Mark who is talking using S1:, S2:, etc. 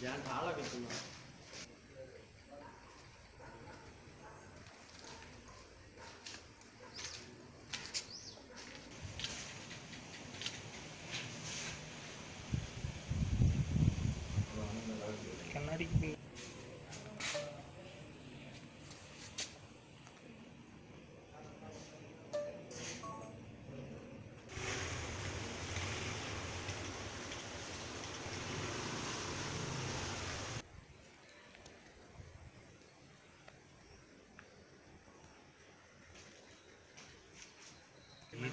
S1: 检查了，给他时，